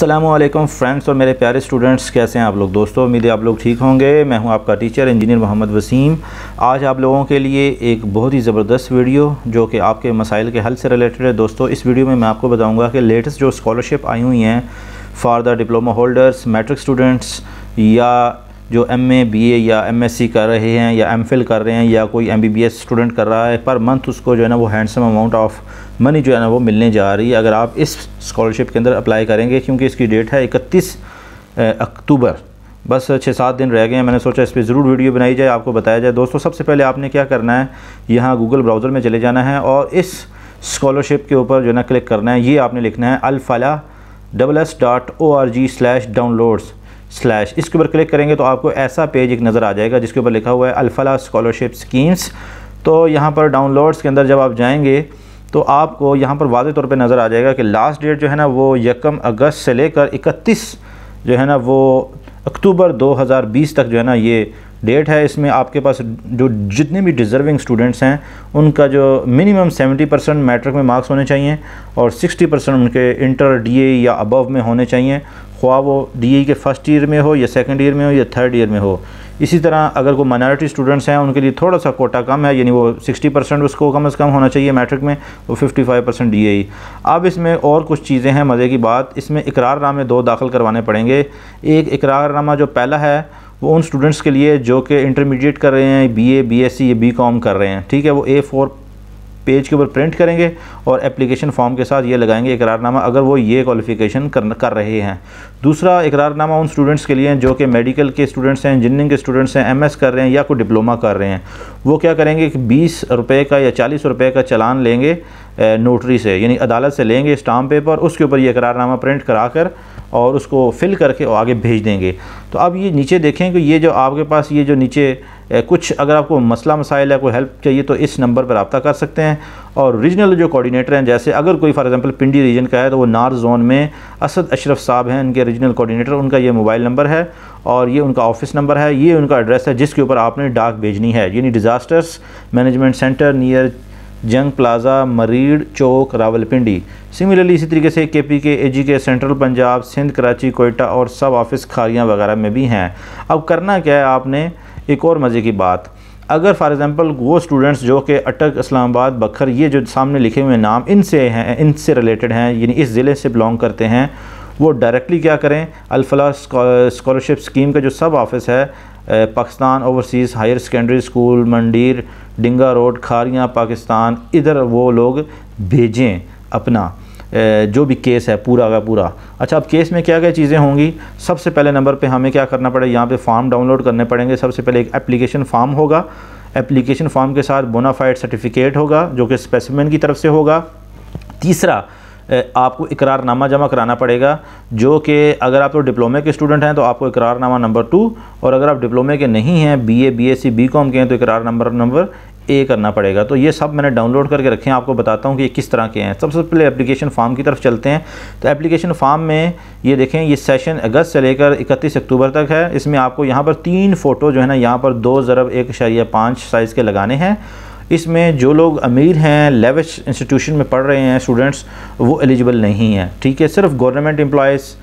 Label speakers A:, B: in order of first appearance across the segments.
A: Aslam friends और मेरे प्यारे स्टूडेंट्स कैसे हैं आप लोग? दोस्तों, उम्मीद है आप लोग ठीक होंगे। मैं हूँ आपका टीचर इंजीनियर मोहम्मद वसीम। आज आप लोगों के लिए एक बहुत ही ज़बरदस्त वीडियो जो कि आपके मसाइल के हल से रिलेटेड है। दोस्तों, इस वीडियो में मैं आपको बताऊँगा कि लेटेस्ट जो स्कॉलरशिप आई हुई हैं for the diploma holders matric students या जो एम ए बी ए या एम एस सी कर रहे हैं या एम फिल कर रहे हैं या कोई M B B S student कर रहा है, पर मंथ उसको जो है ना वो हैंडसम अमाउंट ऑफ़ मनी जो है ना वो मिलने जा रही है। अगर आप इस स्कॉलरशिप के अंदर अप्लाई करेंगे, क्योंकि इसकी डेट है इकतीस अक्टूबर, बस छः सात दिन रह गए हैं। मैंने सोचा इस पर ज़रूर वीडियो बनाई जाए, आपको बताया जाए। दोस्तों, सबसे पहले आपने क्या करना है, यहाँ गूगल ब्राउज़र में चले जाना है और इस स्कॉलरशिप के ऊपर जो है ना क्लिक करना है। ये आपने लिखना है Alfalah double S dot O R G slash downloads slash इसके ऊपर क्लिक करेंगे तो आपको ऐसा पेज एक नज़र आ जाएगा जिसके ऊपर लिखा हुआ है अल्फला स्कॉलरशिप स्कीम्स तो यहाँ पर डाउनलोड्स के अंदर जब आप जाएँगे तो आपको यहाँ पर वाज तौर पे नज़र आ जाएगा कि लास्ट डेट जो है ना वो यकम अगस्त से लेकर इकतीस जो है ना वो अक्टूबर 2020 तक जो है ना ये डेट है। इसमें आपके पास जो जितने भी डिज़र्विंग स्टूडेंट्स हैं, उनका जो मिनिमम 70 परसेंट मैट्रिक में मार्क्स होने चाहिए और 60 परसेंट उनके इंटर डीए या अबव में होने चाहिए। ख्वा वो डी के फ़र्स्ट ईयर में हो या सेकेंड ईयर में हो या थर्ड ईयर में हो। इसी तरह अगर वो माइनॉरिटी स्टूडेंट्स हैं, उनके लिए थोड़ा सा कोटा कम है, यानी वो 60 परसेंट उसको कम अज़ कम होना चाहिए मैट्रिक में, वो 55 परसेंट डी अब इसमें और कुछ चीज़ें हैं मज़े की बात। इसमें इकरारनामे दो दाखिल करवाने पड़ेंगे। एक इकरारनामा जो पहला है, वो उन स्टूडेंट्स के लिए जो कि इंटरमीडिएट कर रहे हैं B A B S C या बी कॉम कर रहे हैं। ठीक है, वो ए फोर पेज के ऊपर प्रिंट करेंगे और एप्लीकेशन फॉर्म के साथ ये लगाएँगे इकरारनामा, अगर वो ये क्वालिफ़िकेशन कर कर रहे हैं। दूसरा इकरारनामा उन स्टूडेंट्स के लिए जो कि मेडिकल के स्टूडेंट्स हैं इंजीनियरिंग के स्टूडेंट्स हैं एमएस कर रहे हैं या कोई डिप्लोमा कर रहे हैं। वो क्या करेंगे कि बीस रुपये का या चालीस रुपये का चलान लेंगे नोटरी से, यानी अदालत से लेंगे स्टाम्प पेपर उसके ऊपर ये इकरारनामा प्रिंट करा कर और उसको फिल करके आगे भेज देंगे। तो अब ये नीचे देखें कि ये जो आपके पास ये जो नीचे कुछ अगर आपको मसला, मसाइल है कोई हेल्प चाहिए तो इस नंबर पर रबता कर सकते हैं। और रीजनल जो कोऑर्डिनेटर हैं, जैसे अगर कोई फॉर एग्जांपल पिंडी रीजन का है तो वो नार्थ जोन में असद अशरफ साहब हैं, इनके रीजनल कोऑर्डिनेटर उनका ये मोबाइल नंबर है और ये उनका ऑफ़िस नंबर है। ये उनका एड्रेस है जिसके ऊपर आपने डाक भेजनी है, यानी disasters management centre near Jang plaza Marrir चौक, रावलपिंडी। सिमिलरली इसी तरीके से K P K A J K central Punjab Sindh Karachi Quetta और सब ऑफ़िस खारियाँ वगैरह में भी हैं। अब करना क्या है आपने? एक और मज़े की बात, अगर फॉर एग्ज़ाम्पल वो स्टूडेंट्स जो कि अटक, इस्लामाबाद, बखर, ये जो सामने लिखे हुए नाम, इनसे हैं, इनसे रिलेटेड हैं, यानी इस ज़िले से बिलोंग करते हैं, वो डायरेक्टली क्या करें? अल्फला स्कॉलरशिप स्कीम का जो सब ऑफ़िस है Pakistan overseas higher secondary school मंडीर डिंगा रोड खारियाँ पाकिस्तान इधर वो लोग भेजें अपना। जो भी केस है, पूरा का पूरा। अच्छा अब केस में क्या क्या चीज़ें होंगी? सबसे पहले नंबर पे हमें क्या करना पड़ेगा? यहाँ पे फॉर्म डाउनलोड करने पड़ेंगे। सबसे पहले एक एप्लीकेशन फॉर्म होगा। एप्लीकेशन फॉर्म के साथ बोनाफाइड सर्टिफिकेट होगा, जो कि स्पेसिमेन की तरफ़ से होगा। तीसरा आपको इकरारनामा जमा कराना पड़ेगा, जो कि अगर आप तो डिप्लोमे के स्टूडेंट हैं तो आपको इकरारनामा नंबर टू और अगर आप डिप्लोमे के नहीं हैं बीए बीएससी बीकॉम के हैं तो इकरार नंबर नंबर ए करना पड़ेगा। तो ये सब मैंने डाउनलोड करके रखे हैं। आपको बताता हूँ कि ये किस तरह के हैं। सबसे पहले एप्लीकेशन फॉर्म की तरफ़ चलते हैं। तो एप्लीकेशन फॉर्म में ये देखें, ये सेशन अगस्त से लेकर इकतीस अक्टूबर तक है। इसमें आपको यहाँ पर तीन फ़ोटो जो है ना, यहाँ पर दो ज़रब, एक शरिया पाँच साइज़ के लगाने हैं। इसमें जो लोग अमीर हैं लेविश इंस्टीट्यूशन में पढ़ रहे हैं स्टूडेंट्स वो एलिजिबल नहीं हैं। ठीक है, सिर्फ़ गवर्नमेंट एम्प्लॉयज़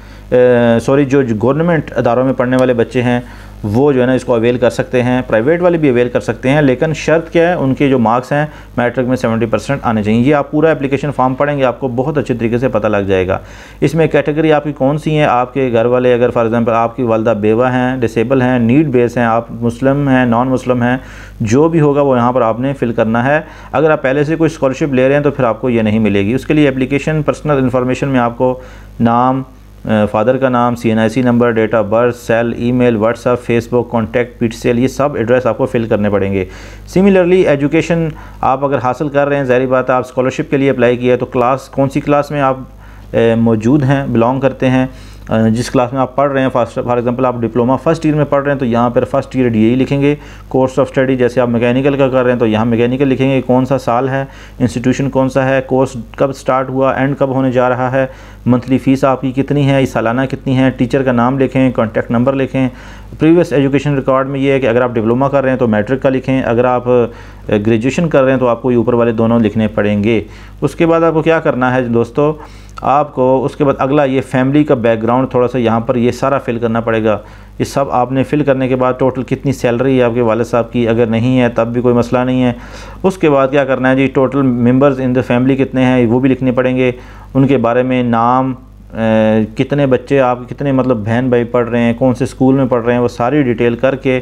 A: सॉरी जो गवर्नमेंट अदारों में पढ़ने वाले बच्चे हैं वो जो है ना इसको अवेल कर सकते हैं प्राइवेट वाले भी अवेल कर सकते हैं, लेकिन शर्त क्या है? उनके जो मार्क्स हैं मैट्रिक में 70 परसेंट आने चाहिए। ये आप पूरा एप्लीकेशन फॉर्म पढ़ेंगे, आपको बहुत अच्छे तरीके से पता लग जाएगा। इसमें कैटेगरी आपकी कौन सी है? आपके घर वाले, अगर फॉर एग्ज़ाम्पल आपकी वालदा बेवा हैं डिसेबल हैं नीड बेस हैं, आप मुस्लिम हैं नॉन मुस्लिम हैं, जो भी होगा वो यहाँ पर आपने फिल करना है। अगर आप पहले से कोई स्कॉलरशिप ले रहे हैं तो फिर आपको ये नहीं मिलेगी। उसके लिए एप्लीकेशन पर्सनल इन्फॉर्मेशन में आपको नाम फादर का नाम C N I C number date of birth cell email WhatsApp Facebook contact pit cell ये सब एड्रेस आपको फिल करने पड़ेंगे। सिमिलरली एजुकेशन आप अगर हासिल कर रहे हैं, जहरी बात है, आप स्कॉलरशिप के लिए अप्लाई किया है तो क्लास कौन सी क्लास में आप मौजूद हैं बिलोंग करते हैं? जिस क्लास में आप पढ़ रहे हैं फ़र्स्ट फॉर एग्जांपल आप डिप्लोमा फ़र्स्ट ईयर में पढ़ रहे हैं तो यहाँ पर फ़र्स्ट ईयर डी लिखेंगे कोर्स ऑफ़ स्टडी जैसे आप मैकेनिकल का कर रहे हैं तो यहाँ मैकेनिकल लिखेंगे, कौन सा साल है इंस्टीट्यूशन कौन सा है कोर्स कब स्टार्ट हुआ एंड कब होने जा रहा है मंथली फ़ीस आपकी कितनी है सालाना कितनी है टीचर का नाम लिखें कॉन्टैक्ट नंबर लिखें प्रीवियस एजुकेशन रिकॉर्ड में ये है कि अगर आप डिप्लोमा कर रहे हैं तो मैट्रिक का लिखें, अगर आप ग्रेजुएशन कर रहे हैं तो आपको ये ऊपर वाले दोनों लिखने पड़ेंगे। उसके बाद आपको क्या करना है दोस्तों, आपको उसके बाद अगला ये फैमिली का बैकग्राउंड थोड़ा सा यहाँ पर ये सारा फिल करना पड़ेगा। ये सब आपने फिल करने के बाद टोटल कितनी सैलरी है आपके वाले साहब की, अगर नहीं है तब भी कोई मसला नहीं है। उसके बाद क्या करना है जी, total members in the family कितने हैं, वो भी लिखने पड़ेंगे। उनके बारे में नाम कितने बच्चे आप, कितने मतलब बहन भाई पढ़ रहे हैं, कौन से स्कूल में पढ़ रहे हैं, वो सारी डिटेल करके,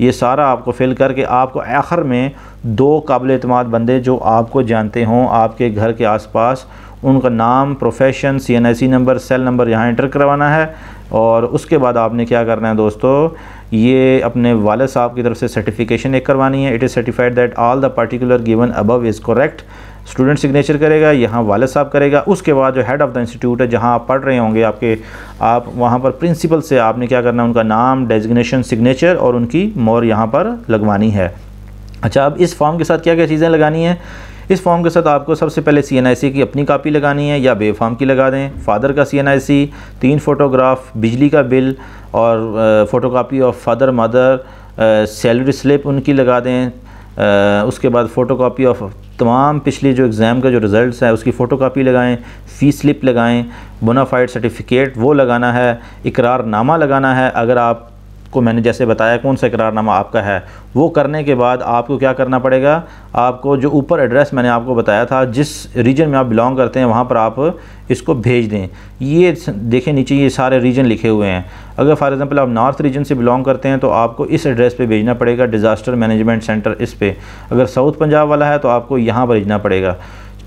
A: ये सारा आपको फिल करके आपको आखिर में दो काबिल अतमाद बंदे जो आपको जानते हों, आपके घर के आसपास, उनका नाम profession C N I C number cell number यहाँ इंटर करवाना है, और उसके बाद आपने क्या करना है दोस्तों, ये अपने वाले साहब की तरफ़ से सर्टिफिकेशन एक करवानी है it is certified that all the particular given above is correct student signature करेगा यहाँ वाले साहब करेगा उसके बाद जो हेड ऑफ़ द इंस्टीट्यूट है जहाँ आप पढ़ रहे होंगे आपके आप वहाँ पर प्रिंसिपल से आपने क्या करना है उनका नाम डेजिग्नेशन सिग्नेचर और उनकी मोर यहाँ पर लगवानी है। अच्छा अब इस फॉर्म के साथ क्या क्या चीज़ें लगानी है? इस फॉर्म के साथ आपको सबसे पहले सीएनआईसी की अपनी कापी लगानी है या बे फॉर्म की लगा दें। फादर का सीएनआईसी तीन फ़ोटोग्राफ बिजली का बिल और photocopy of father mother salary slip उनकी लगा दें। आ, उसके बाद फ़ोटोकॉपी ऑफ़ तमाम पिछले जो एग्ज़ाम का जो रिज़ल्ट है, उसकी फ़ोटोकॉपी लगाएँ फ़ीस स्लिप लगाएँ बोनाफाइड सर्टिफिकेट वो लगाना है, इकरारनामा लगाना है। अगर आप को मैंने जैसे बताया कौन सा इकरारनामा आपका है, वो करने के बाद आपको क्या करना पड़ेगा? आपको जो ऊपर एड्रेस मैंने आपको बताया था, जिस रीजन में आप बिलोंग करते हैं, वहाँ पर आप इसको भेज दें। ये देखें नीचे ये सारे रीजन लिखे हुए हैं। अगर फॉर एग्ज़ाम्पल आप नॉर्थ रीजन से बिलोंग करते हैं तो आपको इस एड्रेस पे भेजना पड़ेगा डिज़ास्टर मैनेजमेंट सेंटर इस पर अगर साउथ पंजाब वाला है तो आपको यहाँ भेजना पड़ेगा।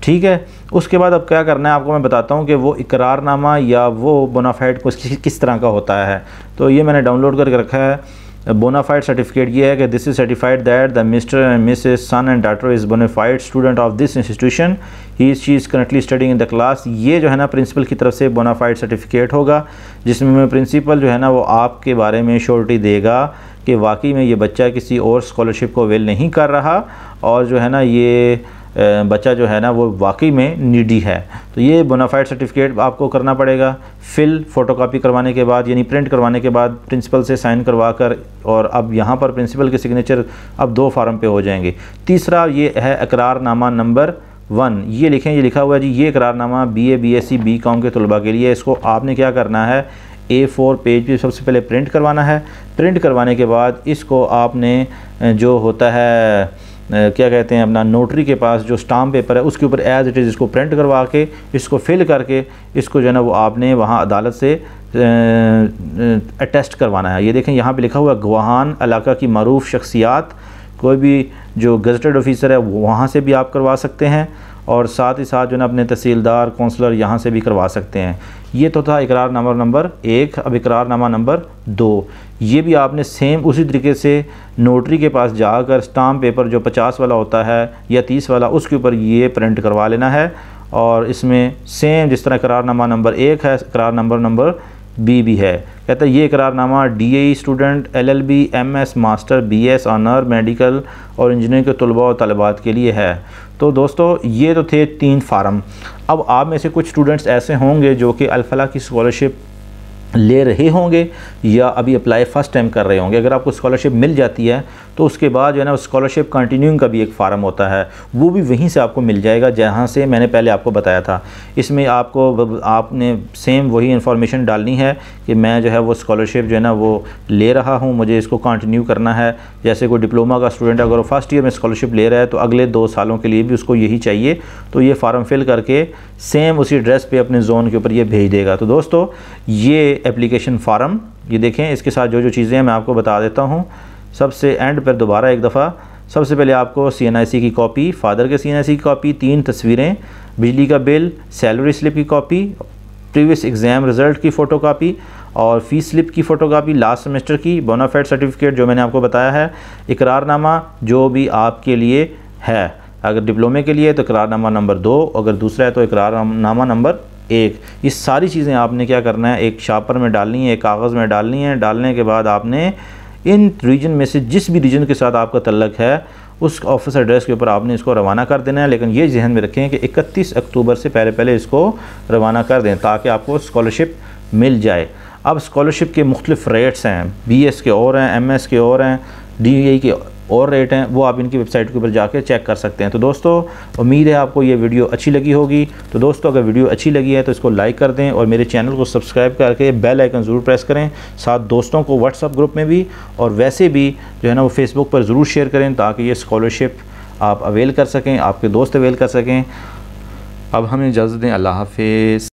A: ठीक है? उसके बाद अब क्या करना है? आपको मैं बताता हूँ कि वो इकरारनामा या वो बोनाफाइड को किस तरह का होता है। तो ये मैंने डाउनलोड करके रखा है। बोनाफाइड सर्टिफिकेट ये है कि this is certified that the mister and missus son and daughter is bonafide student of this institution he she is currently studying in the class ये जो है ना प्रिंसिपल की तरफ़ से बोनाफाइड सर्टिफिकेट होगा, जिसमें प्रिंसिपल जो है ना, वो आपके बारे में श्योरिटी देगा कि वाकई में ये बच्चा किसी और स्कॉलरशिप को अवेल नहीं कर रहा। और जो है ना, ये बच्चा जो है ना, वो वाकई में नीडी है। तो ये बोनाफाइड सर्टिफिकेट आपको करना पड़ेगा। फिल फ़ोटोकॉपी करवाने के बाद, यानी प्रिंट करवाने के बाद प्रिंसिपल से साइन करवा कर और अब यहाँ पर प्रिंसिपल के सिग्नेचर अब दो फार्म पे हो जाएँगे। तीसरा ये है अकरारनामा नंबर वन ये लिखें, ये लिखा हुआ है जी, ये इकरारनामा B A B S C B com के तलबा के लिए। इसको आपने क्या करना है? ए फोर पेज पे सबसे पहले प्रिंट करवाना है। प्रिंट करवाने के बाद इसको आपने जो होता है क्या कहते हैं, अपना नोटरी के पास जो स्टाम्प पेपर है, उसके ऊपर एज इट इज़ इसको प्रिंट करवा के, इसको फिल करके, इसको जो है ना वो आपने वहाँ अदालत से अटेस्ट करवाना है। ये देखें, यहाँ पे लिखा हुआ गवाहान इलाका की मरूफ शख्सियात, कोई भी जो गजटेड ऑफिसर है वहाँ से भी आप करवा सकते हैं। और साथ ही साथ जो है अपने तहसीलदार कौंसलर यहाँ से भी करवा सकते हैं। ये तो था इकरारनामा नंबर एक, अब इकरारनामा नंबर दो। ये भी आपने सेम उसी तरीके से नोटरी के पास जाकर स्टाम्प पेपर जो पचास वाला होता है या तीस वाला, उसके ऊपर ये प्रिंट करवा लेना है। और इसमें सेम जिस तरह करारनामा नंबर एक है करार नंबर नंबर बी भी है। कहता है, ये करारनामा D A student L L B M S master B S honour medical और इंजीनियरिंग के तलबा और तलबात के लिए है। तो दोस्तों, ये तो थे तीन फार्म। अब आप में से कुछ स्टूडेंट्स ऐसे होंगे जो कि अलफला की स्कॉलरशिप ले रहे होंगे या अभी अप्लाई फ़र्स्ट टाइम कर रहे होंगे। अगर आपको स्कॉलरशिप मिल जाती है तो उसके बाद जो है ना स्कॉलरशिप कंटिन्यूइंग का भी एक फार्म होता है। वो भी वहीं से आपको मिल जाएगा, जहाँ से मैंने पहले आपको बताया था। इसमें आपको आपने सेम वही इन्फॉर्मेशन डालनी है कि मैं जो है वो स्कॉलरशिप जो है ना, वो ले रहा हूँ, मुझे इसको कंटिन्यू करना है। जैसे कोई डिप्लोमा का स्टूडेंट अगर फ़र्स्ट ईयर में स्कॉलरशिप ले रहा है तो अगले दो सालों के लिए भी उसको यही चाहिए। तो ये फार्म फिल करके सेम उसी ड्रेस पर अपने जोन के ऊपर ये भेज देगा। तो दोस्तों, ये एप्लीकेशन फ़ार्म ये देखें, इसके साथ जो जो चीज़ें हैं, मैं आपको बता देता हूँ। सबसे एंड पर दोबारा एक दफ़ा, सबसे पहले आपको सीएनआईसी की कॉपी फादर के सीएनआईसी की कॉपी तीन तस्वीरें, बिजली का बिल सैलरी स्लिप की कॉपी प्रीवियस एग्ज़ाम रिज़ल्ट की फ़ोटो कापी और फ़ीस स्लिप की फ़ोटो कापी लास्ट सेमेस्टर की बोनाफेड सर्टिफिकेट जो मैंने आपको बताया है, इकरारनामा जो भी आपके लिए है। अगर डिप्लोमे के लिए तो इकरारनामा नंबर दो, अगर दूसरा है तो इकरारनामा नंबर एक। ये सारी चीज़ें आपने क्या करना है? एक शापर में डालनी है, एक कागज़ में डालनी है। डालने के बाद आपने इन रीजन में से जिस भी रीजन के साथ आपका तल्लक है, उस ऑफ़िस एड्रेस के ऊपर आपने इसको रवाना कर देना है। लेकिन ये जहन में रखें कि 31 अक्टूबर से पहले पहले इसको रवाना कर दें ताकि आपको स्कॉलरशिप मिल जाए। अब स्कॉलरशिप के मुख्तलिफ़ रेट्स हैं। बी एस के और हैं एम एस के और हैं डी के और रेट हैं, वो आप इनकी वेबसाइट के ऊपर जाकर चेक कर सकते हैं। तो दोस्तों, उम्मीद है आपको ये वीडियो अच्छी लगी होगी। तो दोस्तों, अगर वीडियो अच्छी लगी है तो इसको लाइक कर दें और मेरे चैनल को सब्सक्राइब करके बेल आइकन ज़रूर प्रेस करें। साथ दोस्तों को व्हाट्सअप ग्रुप में भी और वैसे भी जो है ना, वो फेसबुक पर ज़रूर शेयर करें ताकि ये स्कॉलरशिप आप अवेल कर सकें, आपके दोस्त अवेल कर सकें। अब हमें इजाज़त दें, अल्लाह हाफिज़।